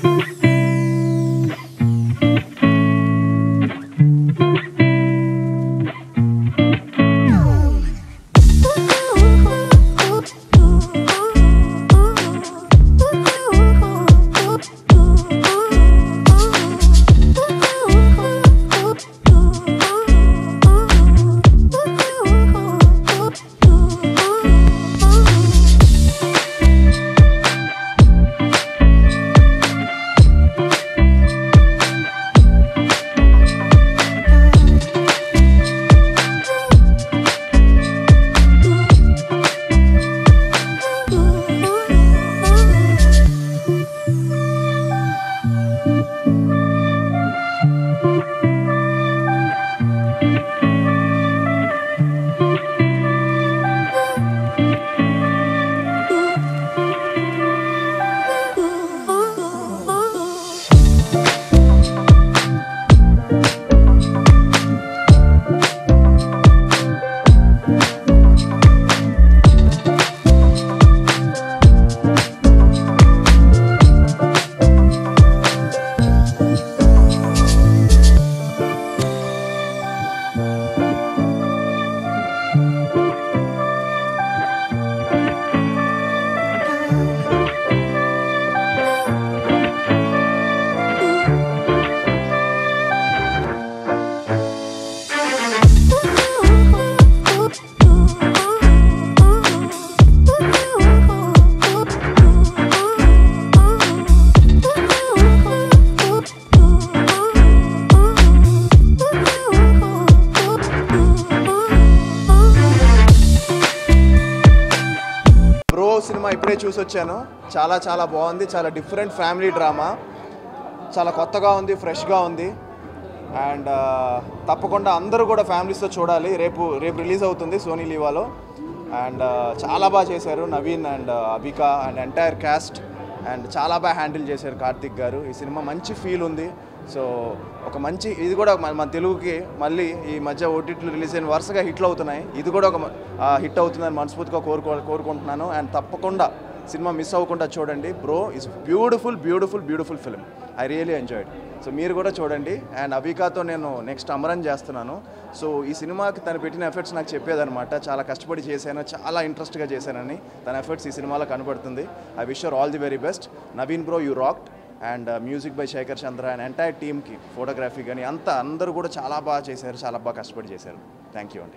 Bro cinema ఇప్పుడే చూసి వచ్చాను. చాలా చాలా బాగుంది. చాలా డిఫరెంట్ ఫ్యామిలీ డ్రామా చాలా కొత్తగా ఉంది ఫ్రెష్గా ఉంది. అండ్ uh, తప్పకుండా అందరూ కూడా ఫ్యామిలీస్తో చూడాలి. రేపు రేపు రిలీజ్ అవుతుంది సోనీ లీవాలో అండ్ చాలా బాగా చేశారు నవీన్ అండ్ అబికా అండ్ ఎంటైర్ క్యాస్ట్ అండ్ చాలా బాగా హ్యాండిల్ చేశారు కార్తిక్ గారు. ఈ సినిమా మంచి ఫీల్ ఉంది. సో ఒక మంచి ఇది కూడా మన తెలుగుకి మళ్ళీ ఈ మధ్య ఓటీటీలు రిలీజ్ అయిన వరుసగా హిట్లు అవుతున్నాయి. ఇది కూడా ఒక హిట్ అవుతుందని మనస్ఫూర్తిగా కోరుకో కోరుకుంటున్నాను. అండ్ తప్పకుండా సినిమా మిస్ అవ్వకుండా చూడండి. Bro is beautiful beautiful beautiful film I really enjoyed so మీరు కూడా చూడండి. అండ్ అవికాతో నేను నెక్స్ట్ అమరన్ చేస్తున్నాను. సో ఈ సినిమాకి తను పెట్టిన ఎఫర్ట్స్ నాకు చెప్పేదనమాట చాలా కష్టపడి చేశాను చాలా ఇంట్రెస్ట్గా చేశానని. తన ఎఫర్ట్స్ ఈ సినిమాలో కనబడుతుంది. I wish all the very best. Naveen bro you rocked. And uh, music by Shekhar Chandra and entire టీమ్కి ఫోటోగ్రఫీ కానీ అంతా అందరూ కూడా చాలా బాగా చేశారు చాలా బాగా కష్టపడి చేశారు. థ్యాంక్ యూ అండి.